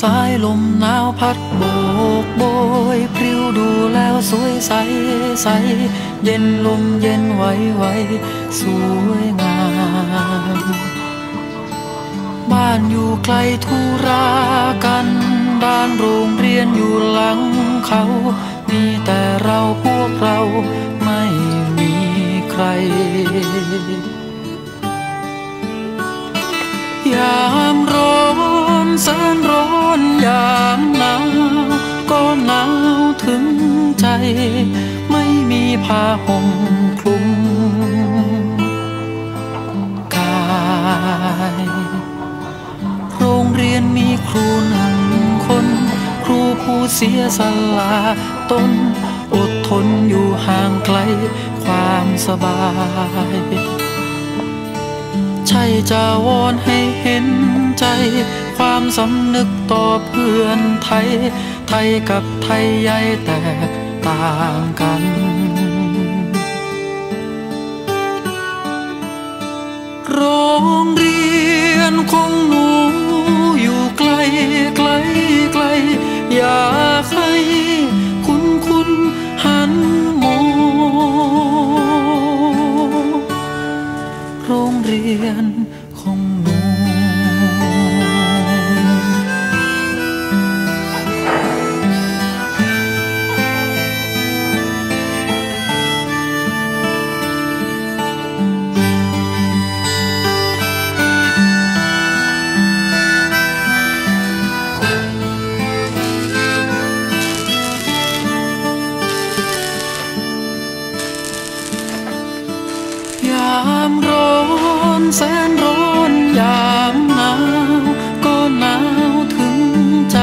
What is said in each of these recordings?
สายลมหนาวพัดโบกโบยพริ้วดูแล้วสวยใสใส เย็นลมเย็นไหวไหวสวยงาม บ้านอยู่ไกลทุรากันบ้านโรงเรียนอยู่หลังเขา มีแต่เราพวกเราไม่มีใครยา ไม่มีผ้าห่มคลุมกายโรงเรียนมีครูหนึ่งคน ครูผู้เสียสละตนอดทนอยู่ห่างไกลความสบาย ใช่จะวอนให้เห็นใจ ความสำนึกต่อเพื่อนไทย ไทยกับไทยใหญ่แตก ต่างกัน โรงเรียามร้อนแสนร้อนยามหนาวก็หนาวถึงใจ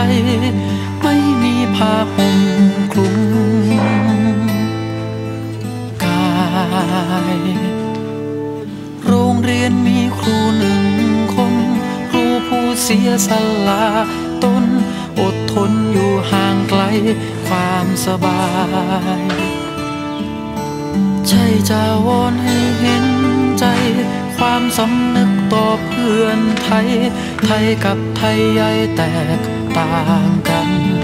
ไม่มีผ้าห่มคลุมกาย โรงเรียนมีครูหนึ่งคน ครูผู้เสียสละตนอดทนอยู่ห่างไกลความสบายใช่จะวอนให้เห็น ใจ ความสำนึกต่อเพื่อนไทย ไทยกับไทยใหญ่แตกต่างกัน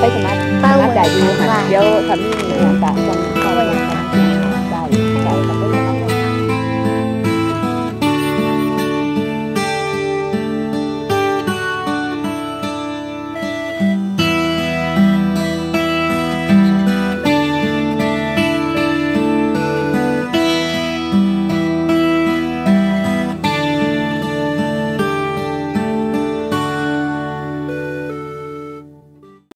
ไปสมัครสมัครได้อยู่ค่ะเดี๋ยวทำนี่ต่างๆ